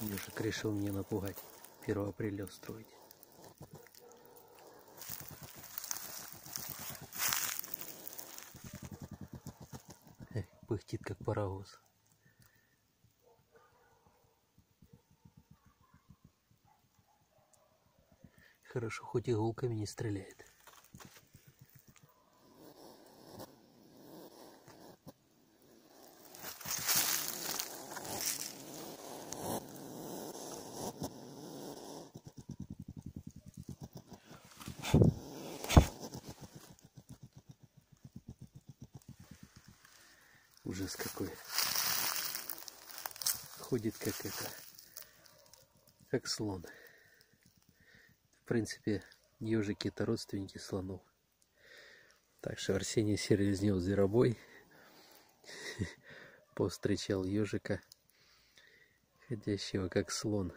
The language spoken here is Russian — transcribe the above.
Ежик решил меня напугать. 1 апреля устроить. Пыхтит как паровоз. Хорошо, хоть иголками не стреляет. Ужас какой. Ходит как это, как слон. В принципе, ежики это родственники слонов. Так что Арсений Селезнев зверобой повстречал ежика, ходящего как слон.